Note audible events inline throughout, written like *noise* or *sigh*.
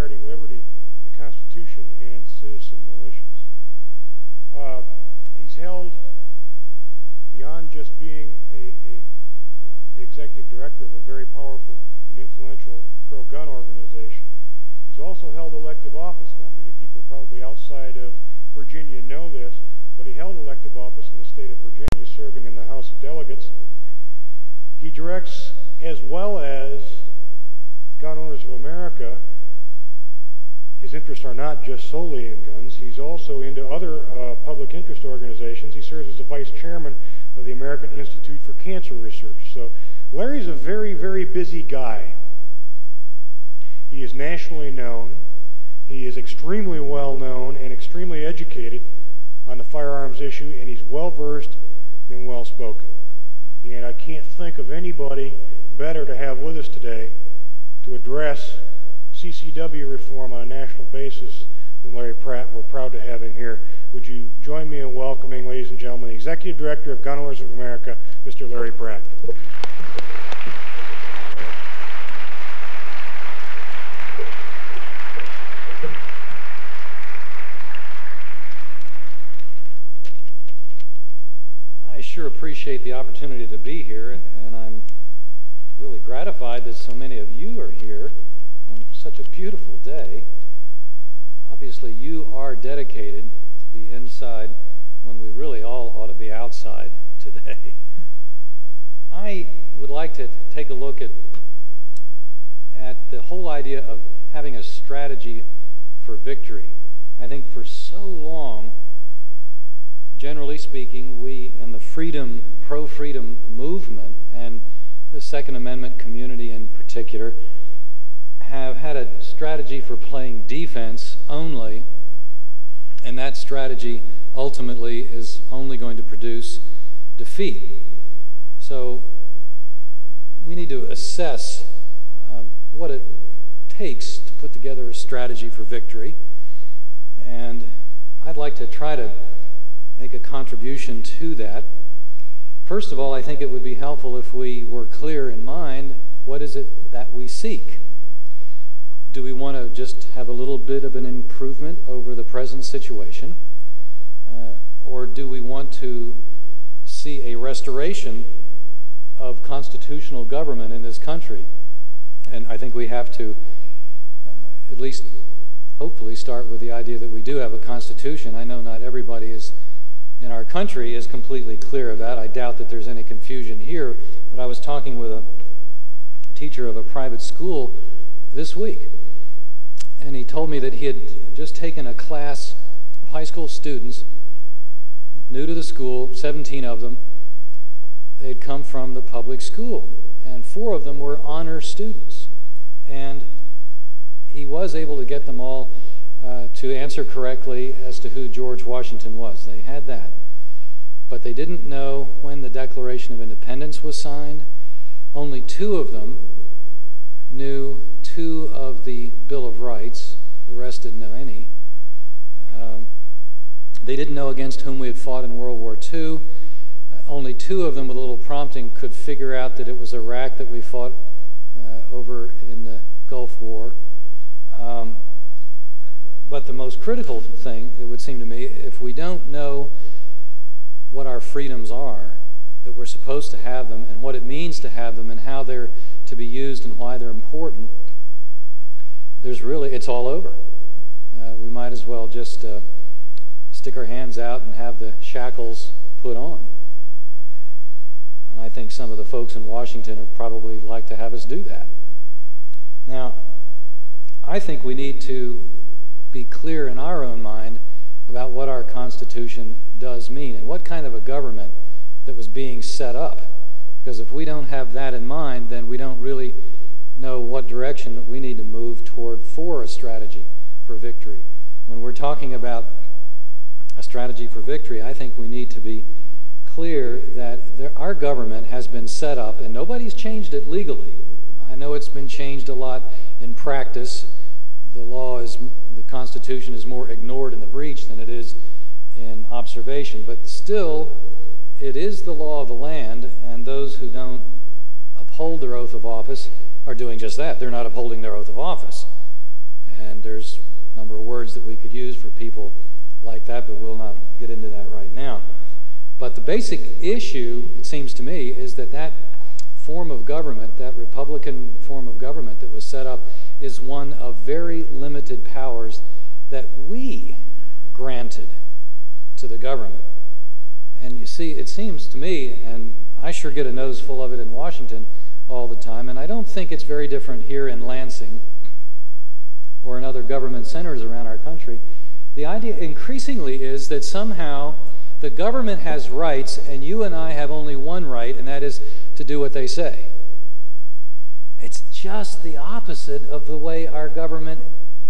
Safeguarding Liberty, the Constitution and Citizen Militias. Uh, he's held, beyond just being a, a uh, the executive director of a very powerful and influential pro-gun organization, he's also held elective office. Not many people probably outside of Virginia know this, but he held elective office in the state of Virginia, serving in the House of Delegates. He directs, as well as Gun Owners of America, his interests are not just solely in guns. He's also into other uh, public interest organizations. He serves as the vice chairman of the American Institute for Cancer Research. So Larry's a very, very busy guy. He is nationally known. He is extremely well known and extremely educated on the firearms issue, and he's well versed and well spoken. And I can't think of anybody better to have with us today to address CCW reform on a national basis than Larry Pratt. We're proud to have him here. Would you join me in welcoming, ladies and gentlemen, the Executive Director of Gun Owners of America, Mr. Larry Pratt. I sure appreciate the opportunity to be here, and I'm really gratified that so many of you are here on such a beautiful day. Obviously, you are dedicated to be inside when we really all ought to be outside *laughs* today. I would like to take a look at, at the whole idea of having a strategy for victory. I think for so long, generally speaking, we in the freedom, pro freedom movement, and the Second Amendment community in particular, have had a strategy for playing defense only, and that strategy ultimately is only going to produce defeat. So we need to assess uh, what it takes to put together a strategy for victory, and I'd like to try to make a contribution to that. First of all, I think it would be helpful if we were clear in mind what is it that we seek. Do we want to just have a little bit of an improvement over the present situation? Uh, or do we want to see a restoration of constitutional government in this country? And I think we have to uh, at least hopefully start with the idea that we do have a constitution. I know not everybody is in our country is completely clear of that. I doubt that there's any confusion here, but I was talking with a, a teacher of a private school this week, and he told me that he had just taken a class of high school students, new to the school, 17 of them. They had come from the public school, and four of them were honor students. And he was able to get them all uh, to answer correctly as to who George Washington was. They had that. But they didn't know when the Declaration of Independence was signed. Only two of them knew two of the Bill of Rights. The rest didn't know any. Um, they didn't know against whom we had fought in World War II. Uh, only two of them, with a little prompting, could figure out that it was Iraq that we fought uh, over in the Gulf War. Um, but the most critical thing, it would seem to me, if we don't know what our freedoms are, that we're supposed to have them, and what it means to have them, and how they're to be used, and why they're important, there's really, it's all over. Uh, we might as well just uh, stick our hands out and have the shackles put on. And I think some of the folks in Washington would probably like to have us do that. Now, I think we need to be clear in our own mind about what our Constitution does mean and what kind of a government that was being set up. Because if we don't have that in mind, then we don't really know what direction that we need to move toward for a strategy for victory. When we're talking about a strategy for victory, I think we need to be clear that there, our government has been set up, and nobody's changed it legally. I know it's been changed a lot in practice. The law is, the Constitution is more ignored in the breach than it is in observation, but still, it is the law of the land, and those who don't uphold their oath of office are doing just that. They're not upholding their oath of office. And there's a number of words that we could use for people like that, but we'll not get into that right now. But the basic issue, it seems to me, is that that form of government, that Republican form of government that was set up, is one of very limited powers that we granted to the government. And you see, it seems to me, and I sure get a nose full of it in Washington all the time, and I don't think it's very different here in Lansing or in other government centers around our country. The idea increasingly is that somehow the government has rights, and you and I have only one right, and that is to do what they say. It's just the opposite of the way our government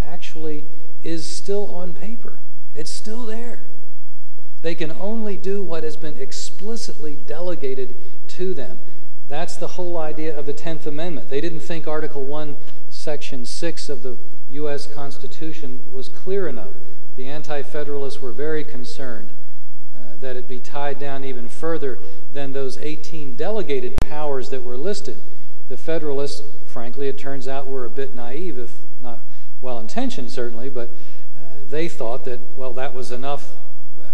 actually is still on paper. It's still there. They can only do what has been explicitly delegated to them. That's the whole idea of the 10th Amendment. They didn't think Article 1, Section 6 of the U.S. Constitution was clear enough. The Anti Federalists were very concerned uh, that it be tied down even further than those 18 delegated powers that were listed. The Federalists, frankly, it turns out, were a bit naive, if not well intentioned, certainly, but uh, they thought that, well, that was enough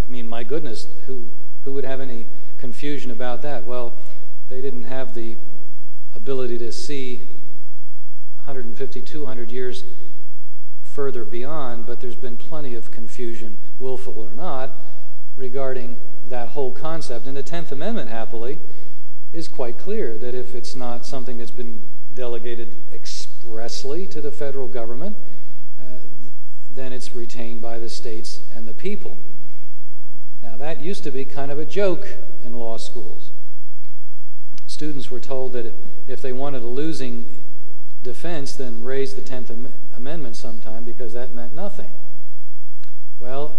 I mean, my goodness, who, who would have any confusion about that? Well, they didn't have the ability to see 150, 200 years further beyond, but there's been plenty of confusion, willful or not, regarding that whole concept. And the Tenth Amendment, happily, is quite clear that if it's not something that's been delegated expressly to the federal government, uh, then it's retained by the states and the people. Now, that used to be kind of a joke in law schools. Students were told that if they wanted a losing defense, then raise the 10th Am Amendment sometime because that meant nothing. Well,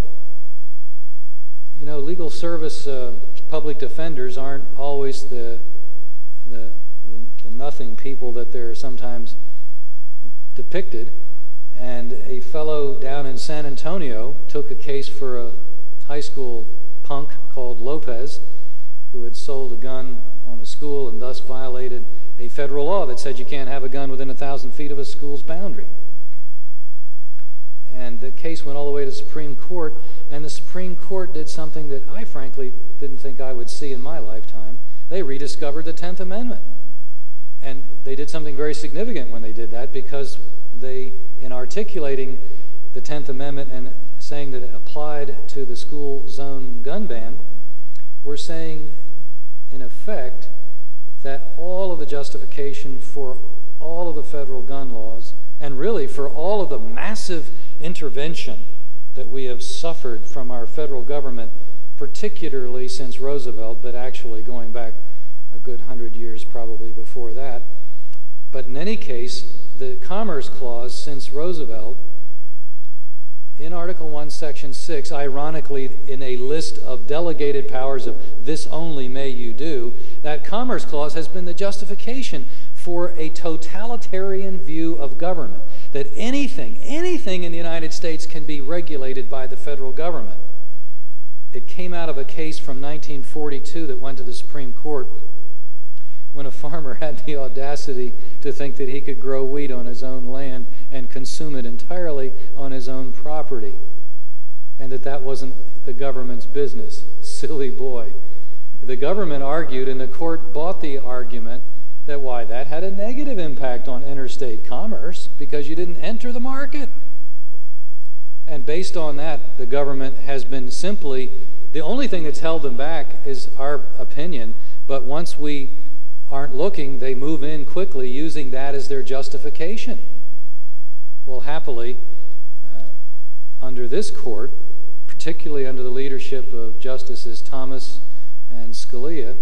you know, legal service uh, public defenders aren't always the, the, the nothing people that they're sometimes depicted. And a fellow down in San Antonio took a case for a high school punk called Lopez, who had sold a gun on a school and thus violated a federal law that said you can't have a gun within a thousand feet of a school's boundary. And the case went all the way to the Supreme Court, and the Supreme Court did something that I frankly didn't think I would see in my lifetime. They rediscovered the Tenth Amendment. And they did something very significant when they did that because they, in articulating the Tenth Amendment and saying that it applied to the school zone gun ban, we're saying, in effect, that all of the justification for all of the federal gun laws, and really for all of the massive intervention that we have suffered from our federal government, particularly since Roosevelt, but actually going back a good hundred years probably before that. But in any case, the Commerce Clause since Roosevelt in Article 1, Section 6, ironically, in a list of delegated powers of this only may you do, that Commerce Clause has been the justification for a totalitarian view of government. That anything, anything in the United States can be regulated by the federal government. It came out of a case from 1942 that went to the Supreme Court when a farmer had the audacity to think that he could grow wheat on his own land and consume it entirely on his own property, and that that wasn't the government's business. *laughs* Silly boy. The government argued, and the court bought the argument that why that had a negative impact on interstate commerce because you didn't enter the market. And based on that, the government has been simply the only thing that's held them back is our opinion. But once we aren't looking, they move in quickly using that as their justification. Well, happily, uh, under this court, particularly under the leadership of Justices Thomas and Scalia,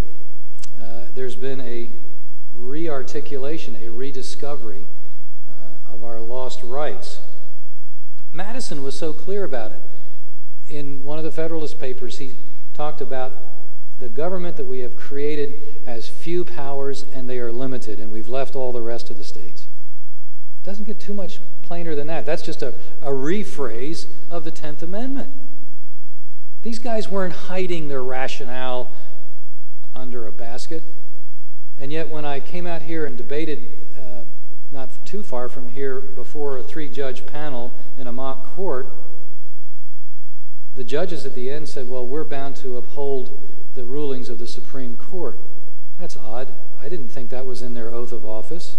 uh, there's been a rearticulation, a rediscovery uh, of our lost rights. Madison was so clear about it. In one of the Federalist Papers, he talked about the government that we have created has few powers and they are limited, and we've left all the rest of the states. It doesn't get too much plainer than that. That's just a, a rephrase of the 10th Amendment. These guys weren't hiding their rationale under a basket. And yet, when I came out here and debated uh, not too far from here before a three judge panel in a mock court, the judges at the end said, Well, we're bound to uphold the rulings of the Supreme Court. That's odd. I didn't think that was in their oath of office.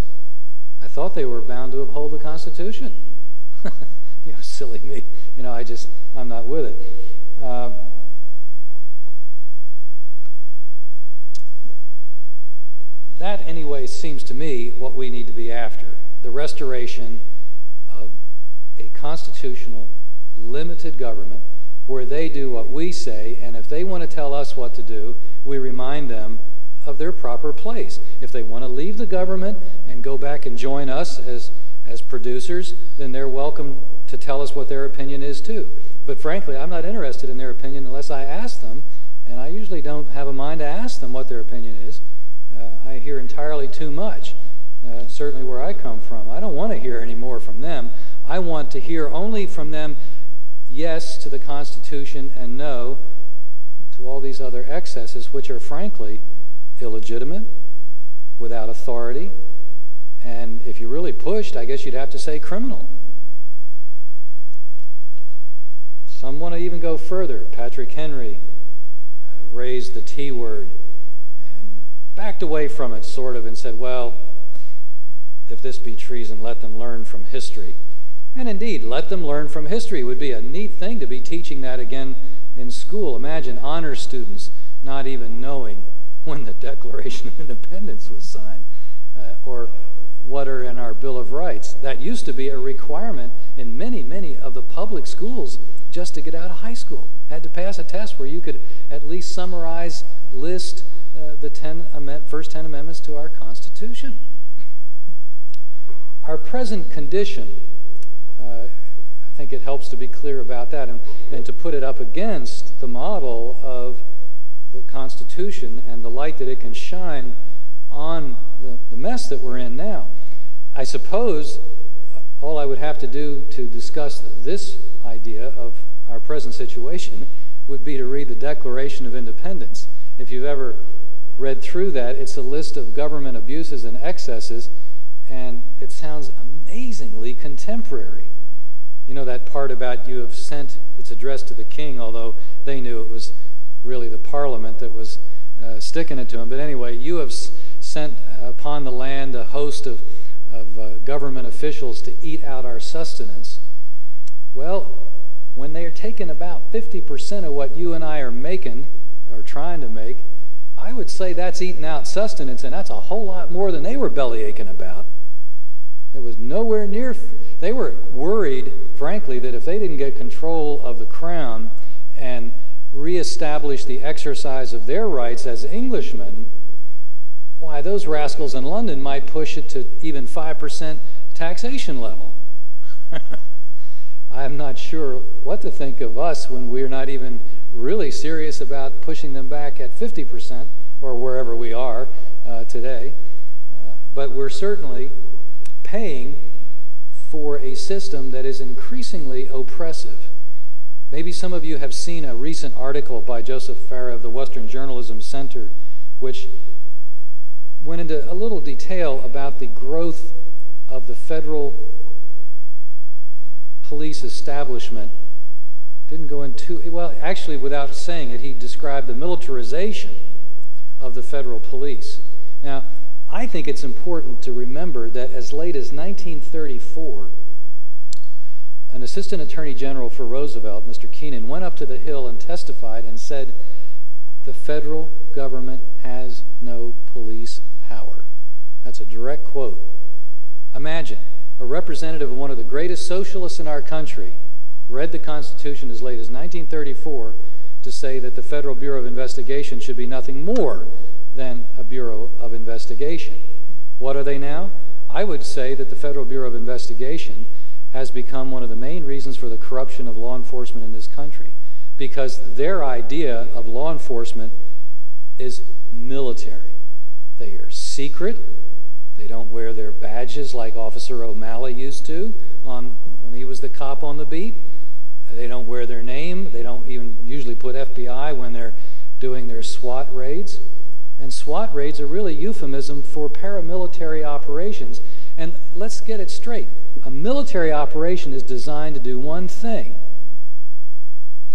I thought they were bound to uphold the Constitution. *laughs* you know, silly me. You know, I just, I'm not with it. Uh, that, anyway, seems to me what we need to be after the restoration of a constitutional, limited government where they do what we say, and if they want to tell us what to do, we remind them of their proper place. If they want to leave the government and go back and join us as, as producers, then they're welcome to tell us what their opinion is too. But frankly, I'm not interested in their opinion unless I ask them, and I usually don't have a mind to ask them what their opinion is. Uh, I hear entirely too much, uh, certainly where I come from. I don't want to hear any more from them. I want to hear only from them yes to the Constitution and no to all these other excesses, which are frankly illegitimate, without authority, and if you really pushed, I guess you'd have to say criminal. Some want to even go further. Patrick Henry uh, raised the T word and backed away from it, sort of, and said, well, if this be treason, let them learn from history. And indeed, let them learn from history. It would be a neat thing to be teaching that again in school. Imagine honor students not even knowing when the Declaration of *laughs* Independence was signed uh, or what are in our Bill of Rights. That used to be a requirement in many, many of the public schools just to get out of high school. Had to pass a test where you could at least summarize, list uh, the ten first 10 amendments to our Constitution. Our present condition, Uh, I think it helps to be clear about that and, and to put it up against the model of the Constitution and the light that it can shine on the, the mess that we're in now. I suppose all I would have to do to discuss this idea of our present situation would be to read the Declaration of Independence. If you've ever read through that, it's a list of government abuses and excesses, and it sounds contemporary. You know that part about you have sent, it's addressed to the king, although they knew it was really the parliament that was uh, sticking it to him. But anyway, you have sent upon the land a host of, of uh, government officials to eat out our sustenance. Well, when they are taking about 50% of what you and I are making, or trying to make, I would say that's eating out sustenance, and that's a whole lot more than they were belly aching about. It was nowhere near, they were worried, frankly, that if they didn't get control of the crown and reestablish the exercise of their rights as Englishmen, why, those rascals in London might push it to even 5% taxation level. *laughs* I'm not sure what to think of us when we're not even really serious about pushing them back at 50% or wherever we are uh, today. Uh, but we're certainly paying for a system that is increasingly oppressive. Maybe some of you have seen a recent article by Joseph Farah of the Western Journalism Center, which went into a little detail about the growth of the federal police establishment. Didn't go into, well, actually, without saying it, he described the militarization of the federal police. Now, I think it's important to remember that as late as 1934, an assistant attorney general for Roosevelt, Mr. Keenan, went up to the Hill and testified and said, The federal government has no police power. That's a direct quote. Imagine a representative of one of the greatest socialists in our country read the Constitution as late as 1934 to say that the Federal Bureau of Investigation should be nothing more than a Bureau of Investigation. What are they now? I would say that the Federal Bureau of Investigation has become one of the main reasons for the corruption of law enforcement in this country because their idea of law enforcement is military. They are secret. They don't wear their badges like Officer O'Malley used to on, when he was the cop on the beat. They don't wear their name. They don't even usually put FBI when they're doing their SWAT raids. And SWAT raids are really euphemism for paramilitary operations. And let's get it straight. A military operation is designed to do one thing,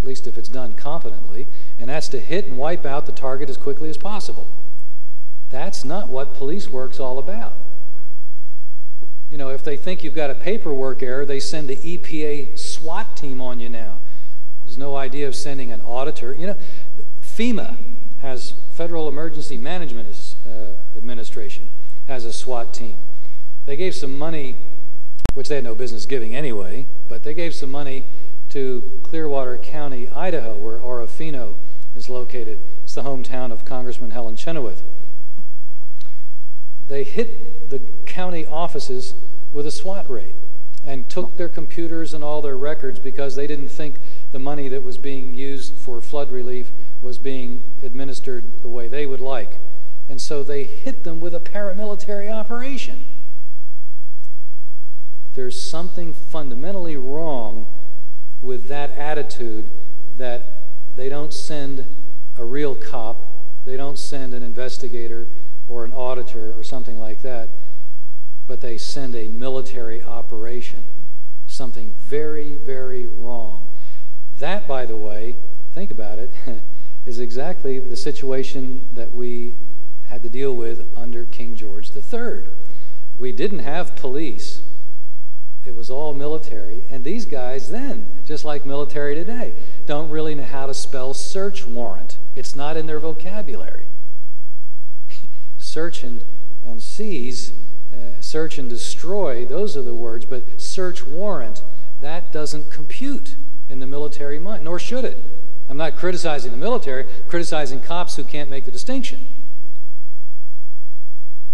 at least if it's done competently, and that's to hit and wipe out the target as quickly as possible. That's not what police work's all about. You know, if they think you've got a paperwork error, they send the EPA SWAT team on you now. There's no idea of sending an auditor. You know, FEMA has Federal Emergency Management uh, Administration has a SWAT team. They gave some money, which they had no business giving anyway, but they gave some money to Clearwater County, Idaho, where Orofino is located. It's the hometown of Congressman Helen Chenoweth. They hit the county offices with a SWAT raid and took their computers and all their records because they didn't think the money that was being used for flood relief was being administered the way they would like. And so they hit them with a paramilitary operation. There's something fundamentally wrong with that attitude that they don't send a real cop, they don't send an investigator or an auditor or something like that, but they send a military operation. Something very, very wrong. That, by the way, think about it, *laughs* is exactly the situation that we had to deal with under King George III. We didn't have police. It was all military. And these guys then, just like military today, don't really know how to spell search warrant. It's not in their vocabulary. *laughs* search and, and seize, uh, search and destroy, those are the words, but search warrant, that doesn't compute in the military mind, nor should it. I'm not criticizing the military, criticizing cops who can't make the distinction.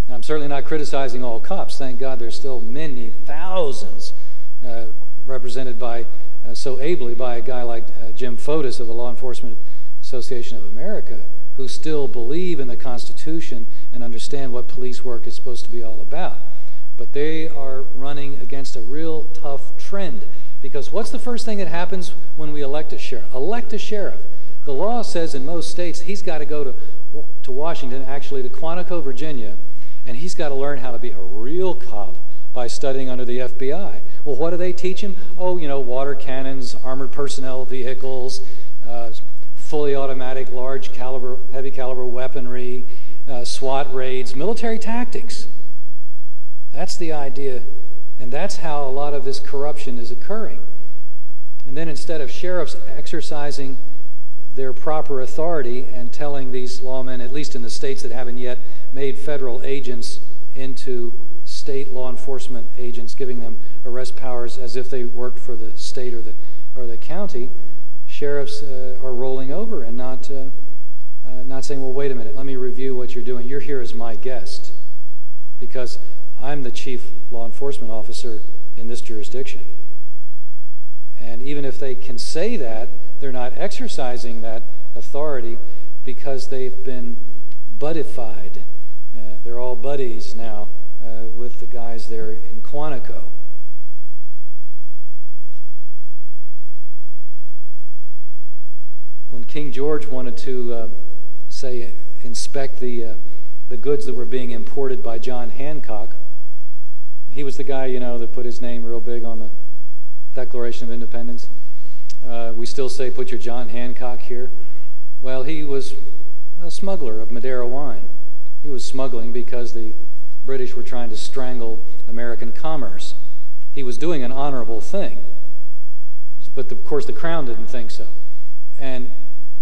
And I'm certainly not criticizing all cops. Thank God there's still many thousands uh, represented by uh, so ably by a guy like uh, Jim Fotis of the Law Enforcement Association of America who still believe in the Constitution and understand what police work is supposed to be all about. But they are running against a real tough trend. Because what's the first thing that happens when we elect a sheriff? Elect a sheriff. The law says in most states he's got to go to, to Washington, actually to Quantico, Virginia, and he's got to learn how to be a real cop by studying under the FBI. Well, what do they teach him? Oh, you know, water cannons, armored personnel vehicles, uh, fully automatic, large caliber, heavy caliber weaponry, uh, SWAT raids, military tactics. That's the idea, and that's how a lot of this corruption is occurring. And then instead of sheriffs exercising their proper authority and telling these lawmen, at least in the states that haven't yet made federal agents into state law enforcement agents, giving them arrest powers as if they worked for the state or the, or the county, sheriffs uh, are rolling over and not, uh, uh, not saying, well, wait a minute, let me review what you're doing. You're here as my guest because I'm the chief law enforcement officer in this jurisdiction. And even if they can say that, they're not exercising that authority because they've been buddified. Uh, they're all buddies now uh, with the guys there in Quantico. When King George wanted to, uh, say, inspect the, uh, the goods that were being imported by John Hancock, he was the guy, you know, that put his name real big on the Declaration of Independence. Uh, we still say, put your John Hancock here. Well, he was a smuggler of Madeira wine. He was smuggling because the British were trying to strangle American commerce. He was doing an honorable thing. But the, of course, the crown didn't think so. And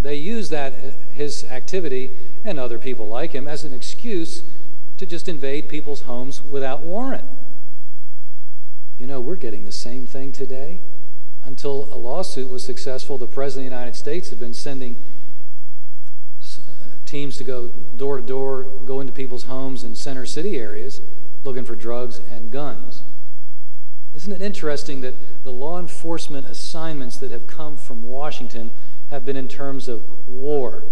they used that, uh, his activity, and other people like him, as an excuse to just invade people's homes without warrant. You know, we're getting the same thing today until a lawsuit was successful, the President of the United States had been sending uh, teams to go door to door, go into people's homes in center city areas looking for drugs and guns. Isn't it interesting that the law enforcement assignments that have come from Washington have been in terms of war?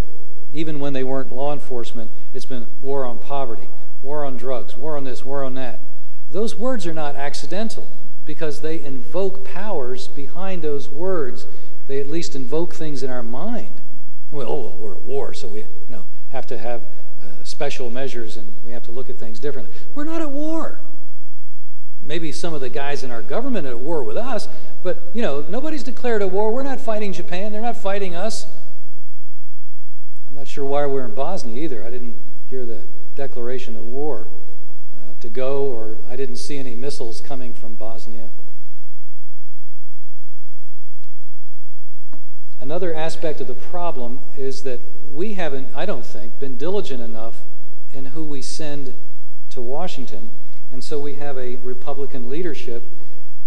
even when they weren't law enforcement, it's been war on poverty, war on drugs, war on this, war on that. Those words are not accidental because they invoke powers behind those words. They at least invoke things in our mind. And we, oh, we're at war, so we you know, have to have uh, special measures and we have to look at things differently. We're not at war. Maybe some of the guys in our government are at war with us, but you know, nobody's declared a war. We're not fighting Japan. They're not fighting us. I'm not sure why we're in Bosnia either. I didn't hear the declaration of war to go, or I didn't see any missiles coming from Bosnia. Another aspect of the problem is that we haven't, I don't think, been diligent enough in who we send to Washington. And so we have a Republican leadership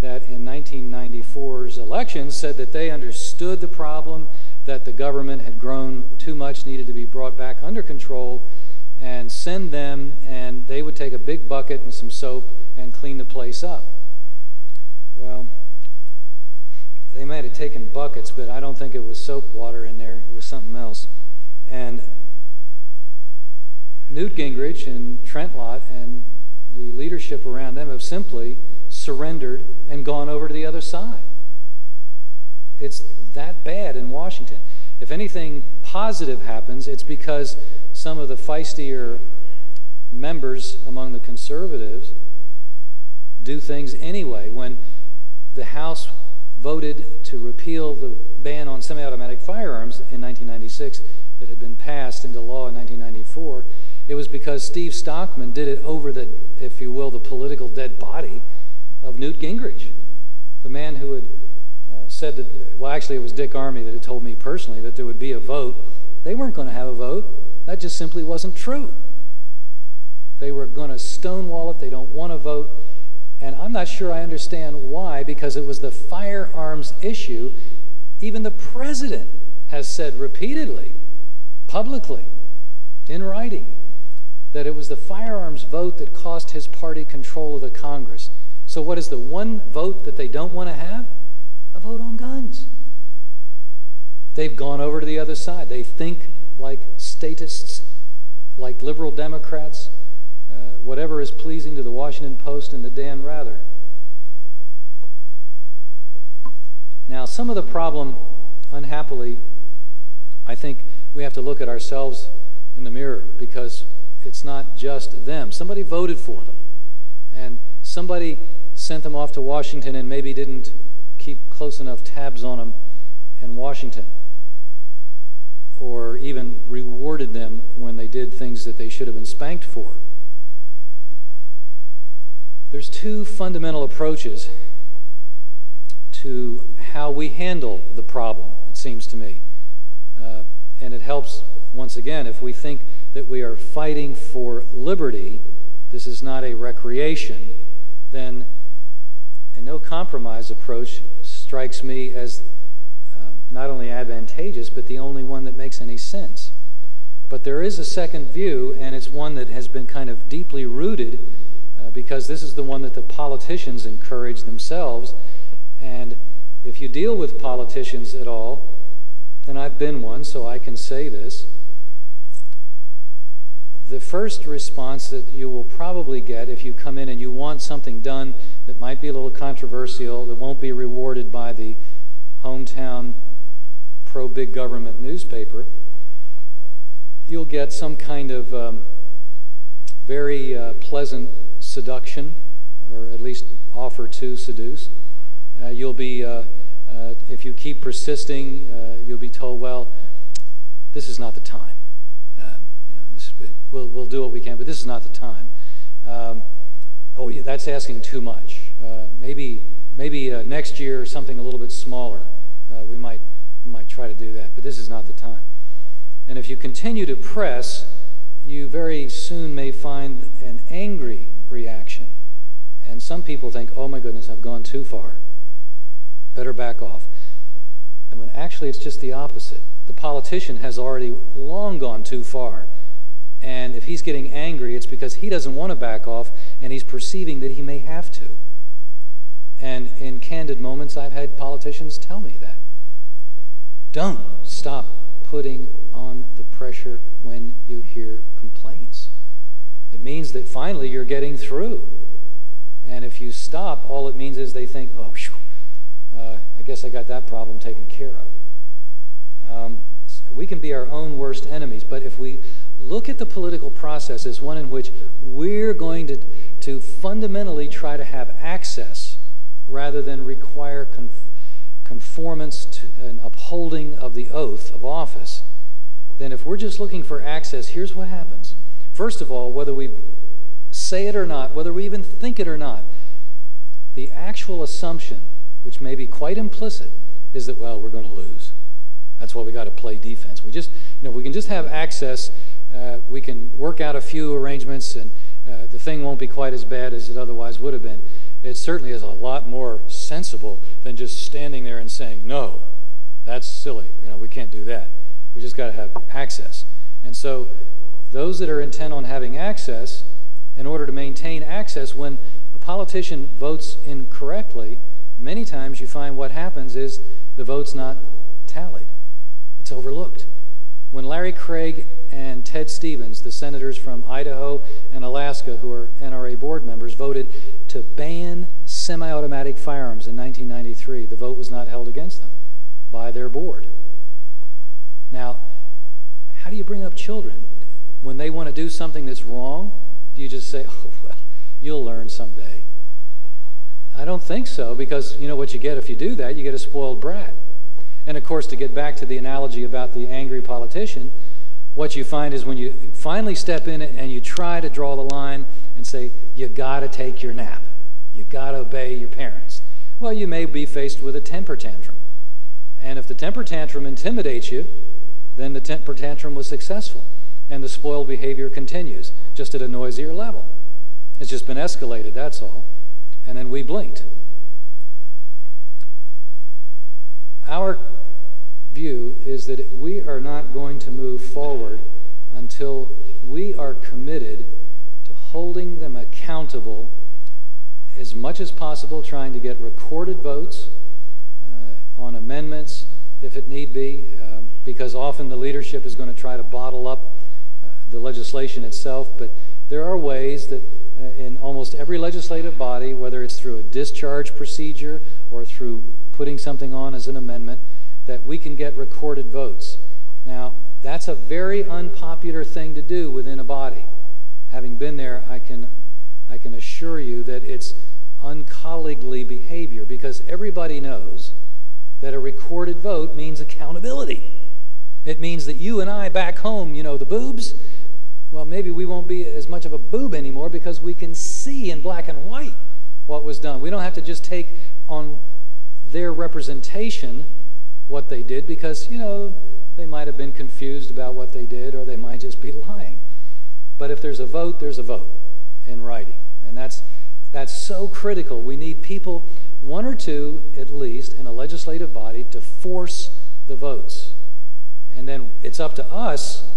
that in 1994's election said that they understood the problem, that the government had grown too much, needed to be brought back under control, and send them, and they would take a big bucket and some soap and clean the place up. Well, they might have taken buckets, but I don't think it was soap water in there. It was something else. And Newt Gingrich and Trent Lott and the leadership around them have simply surrendered and gone over to the other side. It's that bad in Washington. If anything positive happens, it's because some of the feistier members among the conservatives do things anyway. When the House voted to repeal the ban on semi automatic firearms in 1996 that had been passed into law in 1994, it was because Steve Stockman did it over the, if you will, the political dead body of Newt Gingrich, the man who had uh, said that, well, actually, it was Dick Armey that had told me personally that there would be a vote. They weren't going to have a vote. That just simply wasn't true. They were going to stonewall it. They don't want to vote. And I'm not sure I understand why, because it was the firearms issue. Even the president has said repeatedly, publicly, in writing, that it was the firearms vote that cost his party control of the Congress. So, what is the one vote that they don't want to have? A vote on guns. They've gone over to the other side. They think like statists, like liberal Democrats, uh, whatever is pleasing to the Washington Post and to Dan Rather. Now, some of the problem, unhappily, I think we have to look at ourselves in the mirror because it's not just them. Somebody voted for them, and somebody sent them off to Washington and maybe didn't keep close enough tabs on them in Washington, or even rewarded them when they did things that they should have been spanked for. There's two fundamental approaches to how we handle the problem, it seems to me. Uh, and it helps, once again, if we think that we are fighting for liberty, this is not a recreation, then a no compromise approach strikes me as not only advantageous, but the only one that makes any sense. But there is a second view, and it's one that has been kind of deeply rooted uh, because this is the one that the politicians encourage themselves. And if you deal with politicians at all, and I've been one, so I can say this, the first response that you will probably get if you come in and you want something done that might be a little controversial, that won't be rewarded by the hometown pro big government newspaper, you'll get some kind of um, very uh, pleasant seduction, or at least offer to seduce. Uh, you'll be, uh, uh if you keep persisting, uh, you'll be told, well, this is not the time we'll, we'll do what we can, but this is not the time. Um, oh, yeah, that's asking too much. Uh, maybe maybe next year something a little bit smaller. We might we might try to do that, but this is not the time. And if you continue to press, you very soon may find an angry reaction. And some people think, "Oh my goodness, I've gone too far. Better back off." And when actually it's just the opposite. The politician has already long gone too far and if he's getting angry, it's because he doesn't want to back off and he's perceiving that he may have to. And in candid moments, I've had politicians tell me that. Don't stop putting on the pressure when you hear complaints. It means that finally you're getting through. And if you stop, all it means is they think, oh, uh, I guess I got that problem taken care of. Um, we can be our own worst enemies, but if we look at the political process as one in which we're going to, to fundamentally try to have access rather than require conf- conformance to an upholding of the oath of office, then if we're just looking for access, here's what happens. First of all, whether we say it or not, whether we even think it or not, the actual assumption, which may be quite implicit, is that, well, we're going to lose. That's why we got to play defense. We just, you know, if we can just have access, uh, we can work out a few arrangements, and uh, the thing won't be quite as bad as it otherwise would have been. It certainly is a lot more sensible than just standing there and saying, no, that's silly. You know, we can't do that. We just got to have access. And so those that are intent on having access, in order to maintain access, when a politician votes incorrectly, many times you find what happens is the vote's not tallied. It's overlooked. When Larry Craig and Ted Stevens, the senators from Idaho and Alaska who are NRA board members, voted to ban semi automatic firearms in 1993, the vote was not held against them by their board. Now, how do you bring up children? When they want to do something that's wrong, do you just say, oh, well, you'll learn someday? I don't think so, because you know what you get if you do that? You get a spoiled brat. And of course, to get back to the analogy about the angry politician, what you find is when you finally step in and you try to draw the line and say, you got to take your nap, you got to obey your parents. Well, you may be faced with a temper tantrum. And if the temper tantrum intimidates you, then the temper tantrum was successful. And the spoiled behavior continues, just at a noisier level. It's just been escalated, that's all. And then we blinked. Our view is that we are not going to move forward until we are committed holding them accountable as much as possible, trying to get recorded votes uh, on amendments if it need be, um, because often the leadership is going to try to bottle up uh, the legislation itself. But there are ways that uh, in almost every legislative body, whether it's through a discharge procedure or through putting something on as an amendment, that we can get recorded votes. Now, that's a very unpopular thing to do within a body. Having been there, I can, I can assure you that it's uncolleaguely behavior because everybody knows that a recorded vote means accountability. It means that you and I back home, you know, the boobs, well, maybe we won't be as much of a boob anymore because we can see in black and white what was done. We don't have to just take on their representation what they did because, you know, they might have been confused about what they did or they might just be lying. But if there's a vote, there's a vote in writing. And that's, that's so critical. We need people, one or two at least, in a legislative body to force the votes. And then it's up to us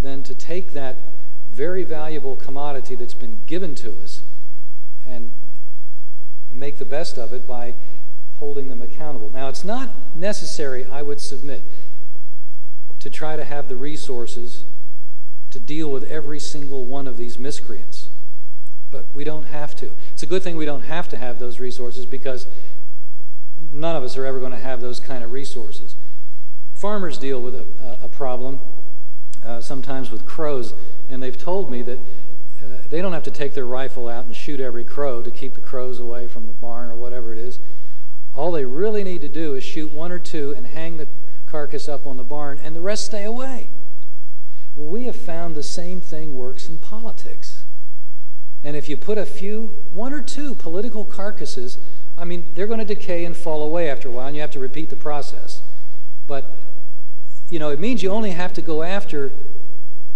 then to take that very valuable commodity that's been given to us and make the best of it by holding them accountable. Now, it's not necessary, I would submit, to try to have the resources to deal with every single one of these miscreants. But we don't have to. It's a good thing we don't have to have those resources because none of us are ever going to have those kind of resources. Farmers deal with a, a problem uh, sometimes with crows, and they've told me that uh, they don't have to take their rifle out and shoot every crow to keep the crows away from the barn or whatever it is. All they really need to do is shoot one or two and hang the carcass up on the barn, and the rest stay away. Well, we have found the same thing works in politics. And if you put a few, one or two political carcasses, I mean, they're going to decay and fall away after a while, and you have to repeat the process. But, you know, it means you only have to go after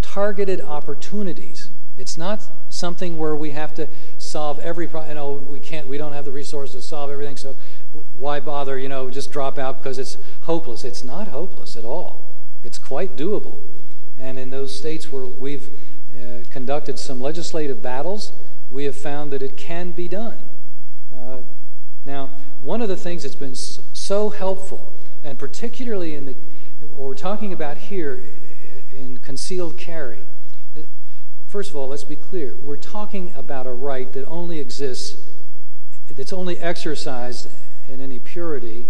targeted opportunities. It's not something where we have to solve every problem. You know, we can't, we don't have the resources to solve everything, so why bother, you know, just drop out because it's hopeless. It's not hopeless at all. It's quite doable. And in those states where we've uh, conducted some legislative battles, we have found that it can be done. Uh, now, one of the things that's been so helpful, and particularly in the what we're talking about here in concealed carry, first of all, let's be clear. We're talking about a right that only exists, that's only exercised in any purity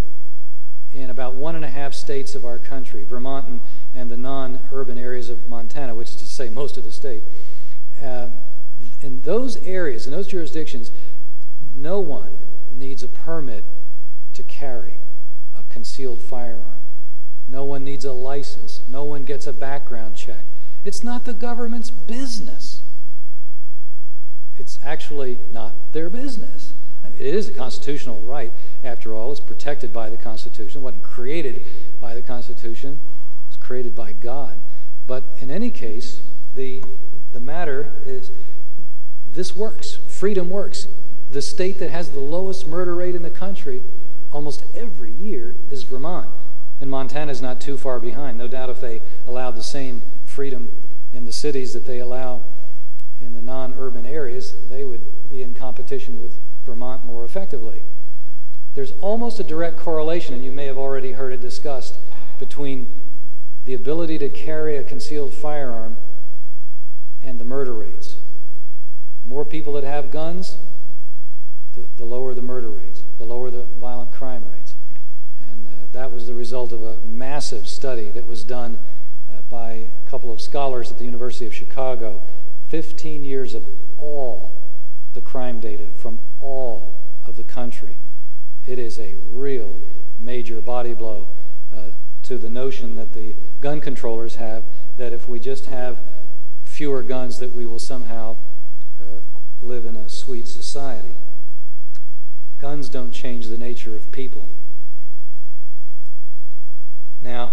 in about one and a half states of our country, Vermont and, and the non-urban areas of Montana, which is to say most of the state. Uh, in those areas, in those jurisdictions, no one needs a permit to carry a concealed firearm. No one needs a license. No one gets a background check. It's not the government's business. It's actually not their business. I mean, it is a constitutional right, after all. It's protected by the Constitution. It wasn't created by the Constitution. Created by God. But in any case, the, the matter is this works. Freedom works. The state that has the lowest murder rate in the country almost every year is Vermont. And Montana is not too far behind. No doubt if they allowed the same freedom in the cities that they allow in the non urban areas, they would be in competition with Vermont more effectively. There's almost a direct correlation, and you may have already heard it discussed, between the ability to carry a concealed firearm and the murder rates. The more people that have guns, the, the lower the murder rates, the lower the violent crime rates. And uh, that was the result of a massive study that was done uh, by a couple of scholars at the University of Chicago. 15 years of all the crime data from all of the country. It is a real major body blow uh, to the notion that the gun controllers have that if we just have fewer guns that we will somehow uh, live in a sweet society. Guns don't change the nature of people. Now,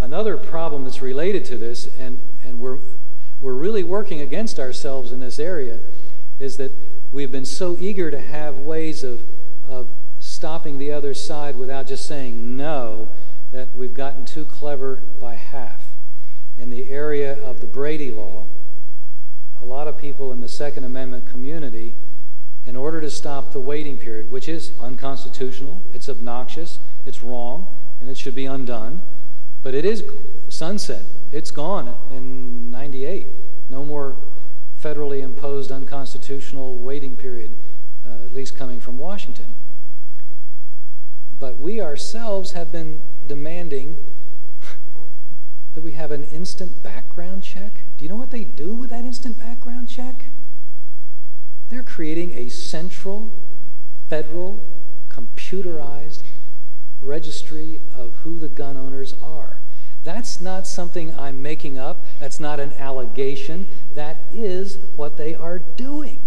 another problem that's related to this, and, and we're, we're really working against ourselves in this area, is that we've been so eager to have ways of, of stopping the other side without just saying no that we've gotten too clever by half. In the area of the Brady Law, a lot of people in the Second Amendment community, in order to stop the waiting period, which is unconstitutional, it's obnoxious, it's wrong, and it should be undone, but it is sunset. It's gone in 98. No more federally imposed unconstitutional waiting period, uh, at least coming from Washington. But we ourselves have been demanding that we have an instant background check. Do you know what they do with that instant background check? They're creating a central, federal, computerized registry of who the gun owners are. That's not something I'm making up. That's not an allegation. That is what they are doing.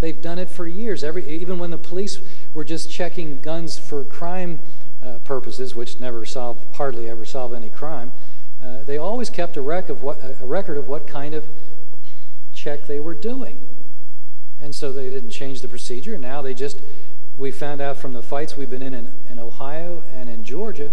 They've done it for years. Every, even when the police were just checking guns for crime uh, purposes, which never solve, hardly ever solve any crime, uh, they always kept a, rec of what, a record of what kind of check they were doing. And so they didn't change the procedure. Now they just, we found out from the fights we've been in, in in Ohio and in Georgia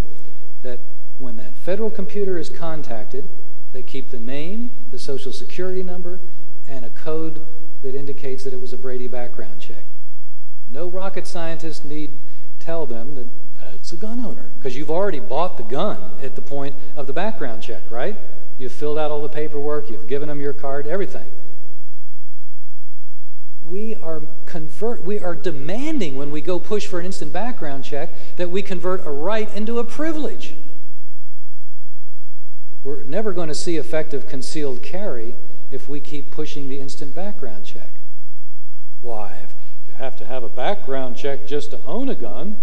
that when that federal computer is contacted, they keep the name, the social security number, and a code that indicates that it was a Brady background check. No rocket scientist need tell them that it's a gun owner because you've already bought the gun at the point of the background check, right? You've filled out all the paperwork, you've given them your card, everything. We are convert we are demanding when we go push for an instant background check that we convert a right into a privilege. We're never going to see effective concealed carry if we keep pushing the instant background check. Why, you have to have a background check just to own a gun,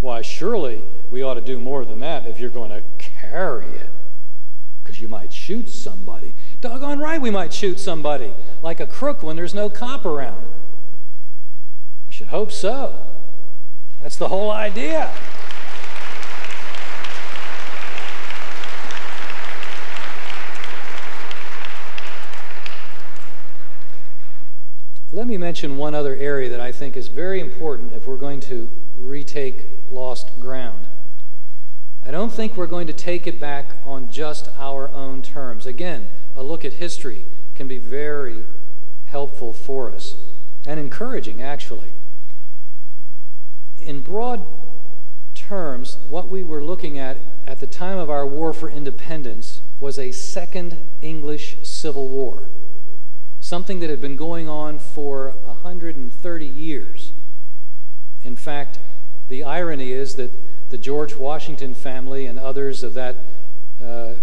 why, surely we ought to do more than that if you're going to carry it. Because you might shoot somebody. Doggone right, we might shoot somebody like a crook when there's no cop around. I should hope so. That's the whole idea. Let me mention one other area that I think is very important if we're going to retake lost ground. I don't think we're going to take it back on just our own terms. Again, a look at history can be very helpful for us and encouraging, actually. In broad terms, what we were looking at at the time of our war for independence was a second English Civil War, something that had been going on for 130 years. In fact, the irony is that the George Washington family and others of that uh,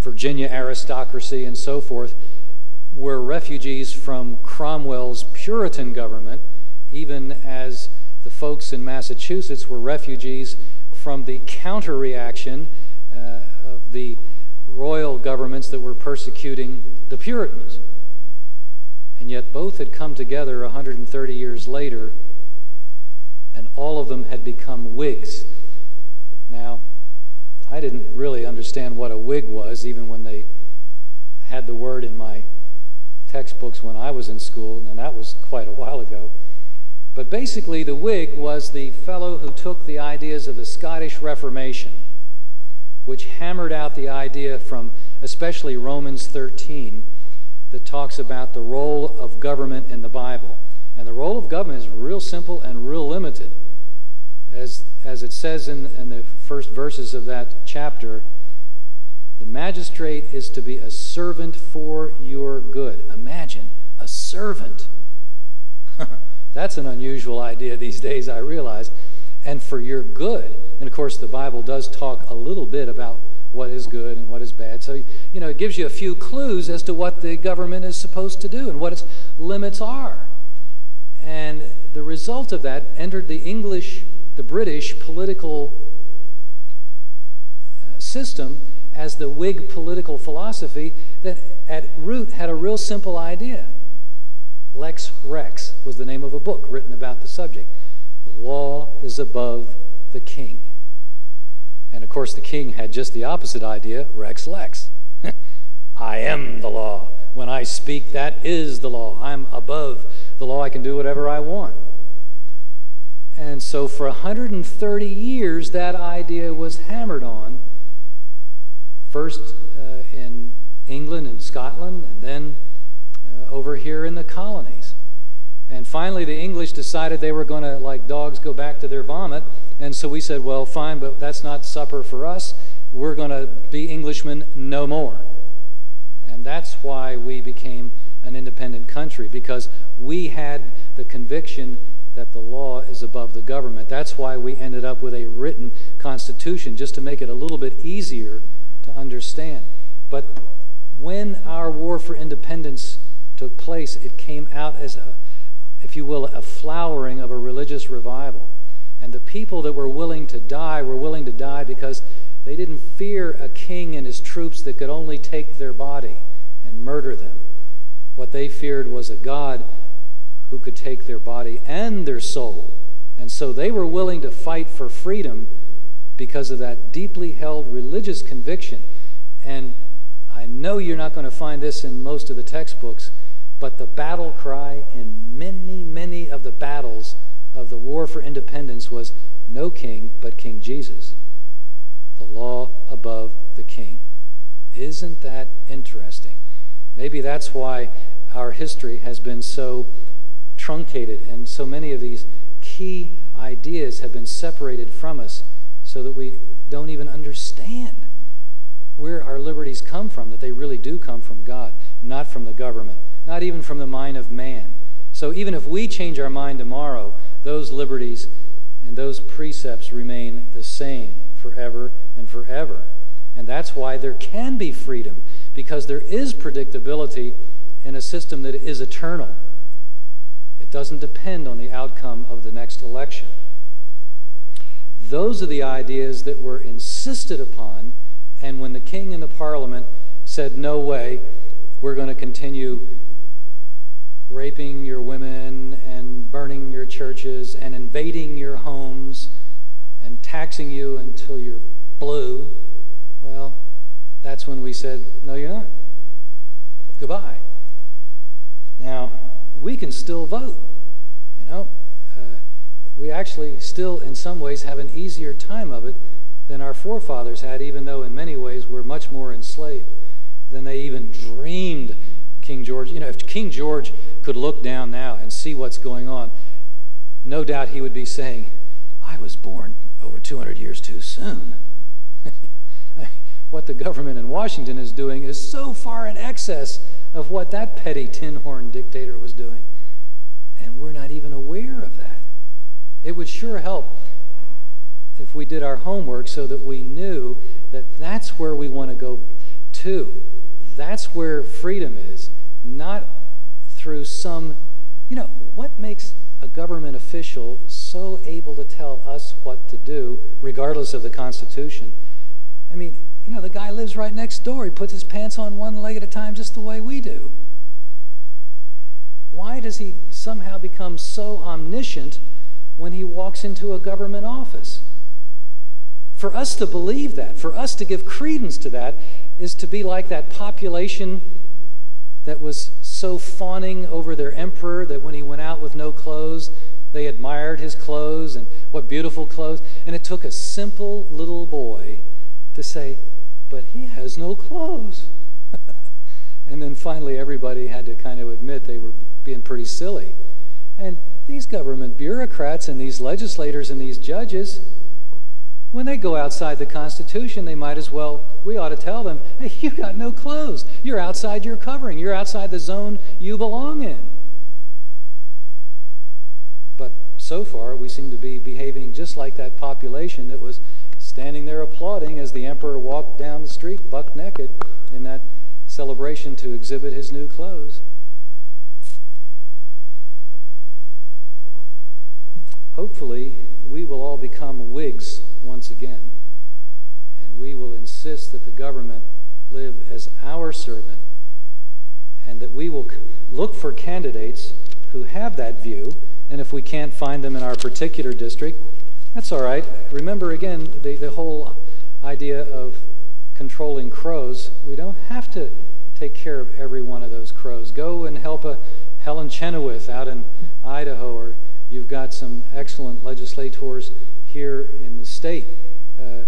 Virginia aristocracy and so forth were refugees from Cromwell's Puritan government, even as the folks in Massachusetts were refugees from the counter reaction uh, of the royal governments that were persecuting the Puritans. And yet both had come together 130 years later, and all of them had become Whigs. Now, I didn't really understand what a Whig was, even when they had the word in my textbooks when I was in school, and that was quite a while ago. But basically, the Whig was the fellow who took the ideas of the Scottish Reformation, which hammered out the idea from especially Romans 13 that talks about the role of government in the Bible. And the role of government is real simple and real limited. As, as it says in, in the first verses of that chapter, the magistrate is to be a servant for your good. Imagine a servant. *laughs* That's an unusual idea these days, I realize. And for your good. And of course, the Bible does talk a little bit about what is good and what is bad. So, you know, it gives you a few clues as to what the government is supposed to do and what its limits are. And the result of that entered the English, the British political uh, system as the Whig political philosophy that at root had a real simple idea. Lex Rex was the name of a book written about the subject. The law is above the king. And of course, the king had just the opposite idea Rex Lex. *laughs* I am the law. When I speak, that is the law. I'm above the law. I can do whatever I want. And so, for 130 years, that idea was hammered on, first uh, in England and Scotland, and then uh, over here in the colonies. And finally, the English decided they were going to, like dogs, go back to their vomit. And so we said, well, fine, but that's not supper for us. We're going to be Englishmen no more. And that's why we became an independent country, because we had the conviction that the law is above the government. That's why we ended up with a written constitution, just to make it a little bit easier to understand. But when our war for independence took place, it came out as a, if you will, a flowering of a religious revival. And the people that were willing to die were willing to die because they didn't fear a king and his troops that could only take their body and murder them. What they feared was a God who could take their body and their soul. And so they were willing to fight for freedom because of that deeply held religious conviction. And I know you're not going to find this in most of the textbooks, but the battle cry in many, many of the battles of the war for independence was no king but King Jesus. The law above the king. Isn't that interesting? Maybe that's why our history has been so truncated and so many of these key ideas have been separated from us so that we don't even understand where our liberties come from, that they really do come from God, not from the government not even from the mind of man. So even if we change our mind tomorrow, those liberties and those precepts remain the same forever and forever. And that's why there can be freedom, because there is predictability in a system that is eternal. It doesn't depend on the outcome of the next election. Those are the ideas that were insisted upon, and when the king and the parliament said, no way, we're going to continue raping your women and burning your churches and invading your homes and taxing you until you're blue, well, that's when we said, no, you're not. Goodbye. Now, we can still vote, you know. Uh, we actually still, in some ways, have an easier time of it than our forefathers had, even though in many ways we're much more enslaved than they even dreamed King George. You know, if King George could look down now and see what's going on, no doubt he would be saying, I was born over 200 years too soon. *laughs* what the government in Washington is doing is so far in excess of what that petty tin horn dictator was doing. And we're not even aware of that. It would sure help if we did our homework so that we knew that that's where we want to go to. That's where freedom is, not through some, you know, what makes a government official so able to tell us what to do, regardless of the Constitution? I mean, you know, the guy lives right next door. He puts his pants on one leg at a time just the way we do. Why does he somehow become so omniscient when he walks into a government office? For us to believe that, for us to give credence to that, is to be like that population that was so fawning over their emperor that when he went out with no clothes, they admired his clothes and what beautiful clothes. And it took a simple little boy to say, But he has no clothes. *laughs* and then finally, everybody had to kind of admit they were being pretty silly. And these government bureaucrats and these legislators and these judges, when they go outside the Constitution, they might as well, we ought to tell them, hey, you got no clothes. You're outside your covering. You're outside the zone you belong in. But so far, we seem to be behaving just like that population that was standing there applauding as the emperor walked down the street buck naked in that celebration to exhibit his new clothes. Hopefully, we will all become Whigs once again, and we will insist that the government live as our servant, and that we will look for candidates who have that view, and if we can't find them in our particular district, that's all right. Remember again the, the whole idea of controlling crows. We don't have to take care of every one of those crows. Go and help a Helen Chenoweth out in Idaho or You've got some excellent legislators here in the state. Uh,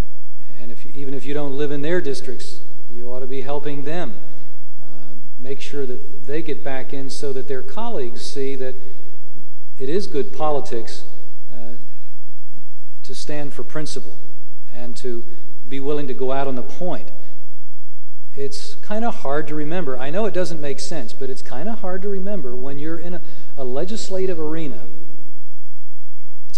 and if, even if you don't live in their districts, you ought to be helping them. Uh, make sure that they get back in so that their colleagues see that it is good politics uh, to stand for principle and to be willing to go out on the point. It's kind of hard to remember. I know it doesn't make sense, but it's kind of hard to remember when you're in a, a legislative arena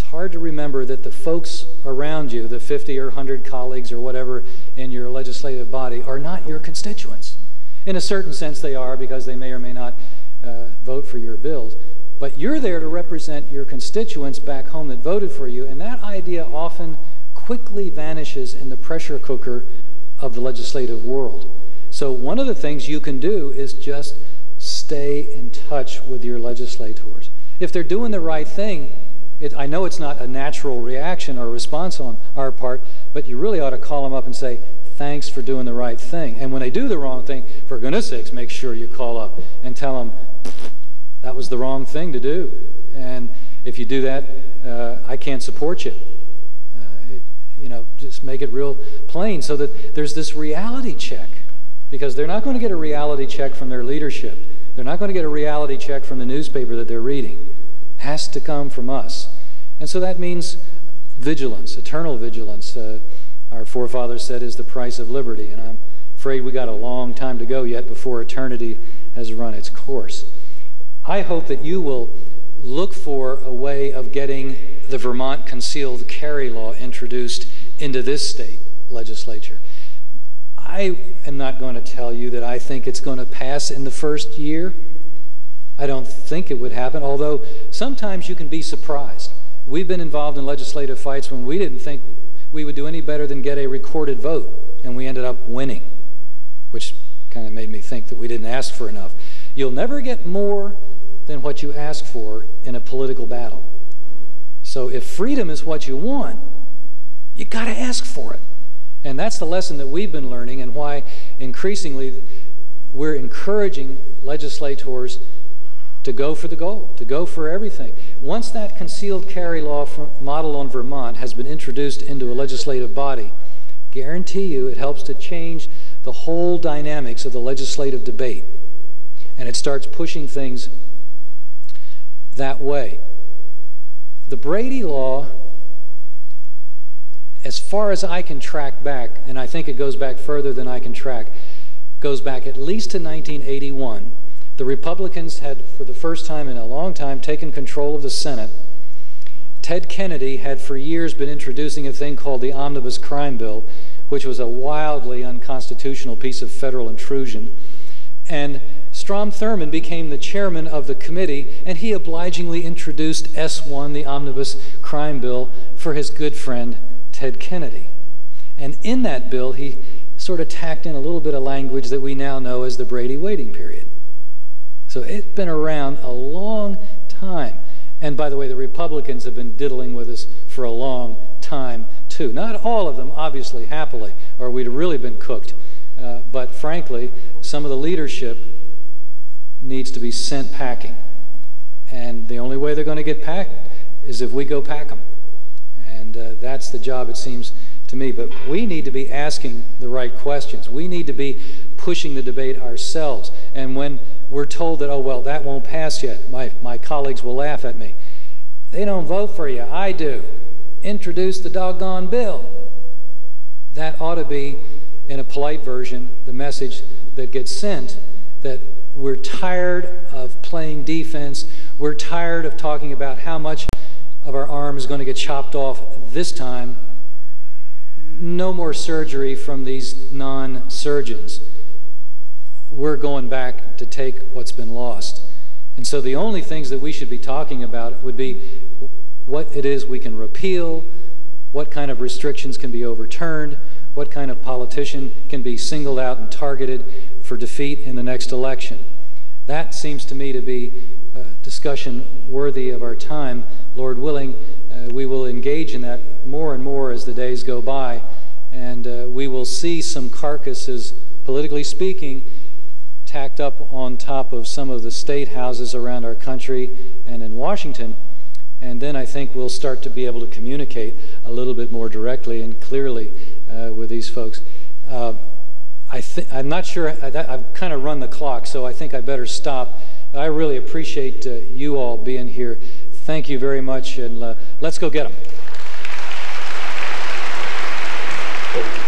hard to remember that the folks around you, the 50 or 100 colleagues or whatever in your legislative body, are not your constituents. In a certain sense, they are because they may or may not uh, vote for your bills. But you're there to represent your constituents back home that voted for you, and that idea often quickly vanishes in the pressure cooker of the legislative world. So, one of the things you can do is just stay in touch with your legislators. If they're doing the right thing, it, I know it's not a natural reaction or response on our part, but you really ought to call them up and say, thanks for doing the right thing. And when they do the wrong thing, for goodness sakes, make sure you call up and tell them that was the wrong thing to do. And if you do that, uh, I can't support you. Uh, it, you know, just make it real plain so that there's this reality check. Because they're not going to get a reality check from their leadership. They're not going to get a reality check from the newspaper that they're reading has to come from us. And so that means vigilance, eternal vigilance. Uh, our forefathers said is the price of liberty, and I'm afraid we got a long time to go yet before eternity has run its course. I hope that you will look for a way of getting the Vermont concealed carry law introduced into this state legislature. I am not going to tell you that I think it's going to pass in the first year. I don't think it would happen, although sometimes you can be surprised. We've been involved in legislative fights when we didn't think we would do any better than get a recorded vote, and we ended up winning, which kind of made me think that we didn't ask for enough. You'll never get more than what you ask for in a political battle. So if freedom is what you want, you've got to ask for it. And that's the lesson that we've been learning, and why increasingly we're encouraging legislators to go for the goal, to go for everything. Once that concealed carry law model on Vermont has been introduced into a legislative body, guarantee you it helps to change the whole dynamics of the legislative debate. And it starts pushing things that way. The Brady Law, as far as I can track back, and I think it goes back further than I can track, goes back at least to 1981. The Republicans had, for the first time in a long time, taken control of the Senate. Ted Kennedy had for years been introducing a thing called the Omnibus Crime Bill, which was a wildly unconstitutional piece of federal intrusion. And Strom Thurmond became the chairman of the committee, and he obligingly introduced S1, the Omnibus Crime Bill, for his good friend Ted Kennedy. And in that bill, he sort of tacked in a little bit of language that we now know as the Brady waiting period. So it's been around a long time. And by the way, the Republicans have been diddling with us for a long time, too. Not all of them, obviously, happily, or we'd really been cooked. Uh, but frankly, some of the leadership needs to be sent packing. And the only way they're going to get packed is if we go pack them. And uh, that's the job, it seems to me. But we need to be asking the right questions. We need to be pushing the debate ourselves. And when we're told that, oh, well, that won't pass yet, my, my colleagues will laugh at me. They don't vote for you. I do. Introduce the doggone bill. That ought to be, in a polite version, the message that gets sent that we're tired of playing defense. We're tired of talking about how much of our arm is going to get chopped off this time. No more surgery from these non surgeons. We're going back to take what's been lost. And so the only things that we should be talking about would be what it is we can repeal, what kind of restrictions can be overturned, what kind of politician can be singled out and targeted for defeat in the next election. That seems to me to be a discussion worthy of our time. Lord willing, uh, we will engage in that more and more as the days go by, and uh, we will see some carcasses, politically speaking, tacked up on top of some of the state houses around our country and in Washington. And then I think we'll start to be able to communicate a little bit more directly and clearly uh, with these folks. Uh, I am not sure, I, have kind of run the clock, so I think I better stop. I really appreciate uh, you all being here. Thank you very much, and uh, let's go get them. Oh.